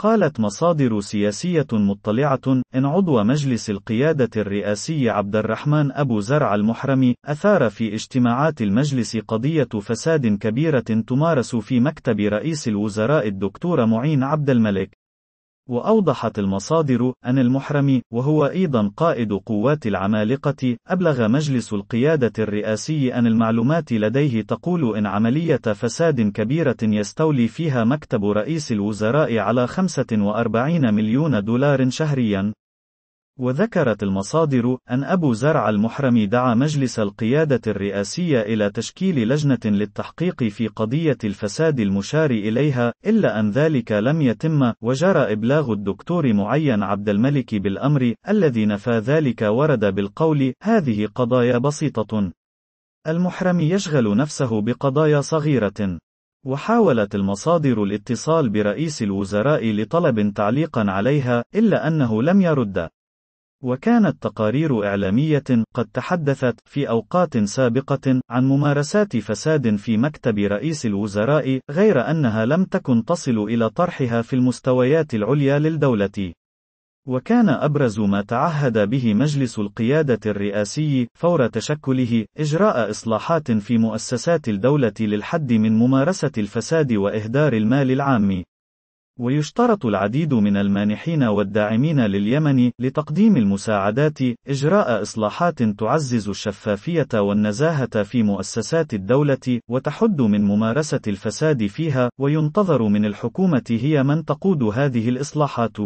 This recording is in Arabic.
قالت مصادر سياسية مطلعة إن عضو مجلس القيادة الرئاسي عبد الرحمن أبو زرع المحرمي أثار في اجتماعات المجلس قضية فساد كبيرة تمارس في مكتب رئيس الوزراء الدكتور معين عبد الملك. وأوضحت المصادر أن المحرمي وهو أيضا قائد قوات العمالقة أبلغ مجلس القيادة الرئاسي أن المعلومات لديه تقول إن عملية فساد كبيرة يستولي فيها مكتب رئيس الوزراء على 45 مليون دولار شهريا. وذكرت المصادر أن أبو زرع المحرمي دعا مجلس القيادة الرئاسية إلى تشكيل لجنة للتحقيق في قضية الفساد المشار إليها، إلا أن ذلك لم يتم، وجرى إبلاغ الدكتور معين عبد الملك بالأمر، الذي نفى ذلك ورد بالقول: هذه قضايا بسيطة. المحرمي يشغل نفسه بقضايا صغيرة. وحاولت المصادر الاتصال برئيس الوزراء لطلب تعليقا عليها، إلا أنه لم يرد. وكانت تقارير إعلامية قد تحدثت في أوقات سابقة عن ممارسات فساد في مكتب رئيس الوزراء، غير أنها لم تكن تصل إلى طرحها في المستويات العليا للدولة. وكان أبرز ما تعهد به مجلس القيادة الرئاسي فور تشكله إجراء إصلاحات في مؤسسات الدولة للحد من ممارسة الفساد وإهدار المال العام. ويشترط العديد من المانحين والداعمين لليمن لتقديم المساعدات إجراء إصلاحات تعزز الشفافية والنزاهة في مؤسسات الدولة وتحد من ممارسة الفساد فيها وينتظر من الحكومة هي من تقود هذه الإصلاحات.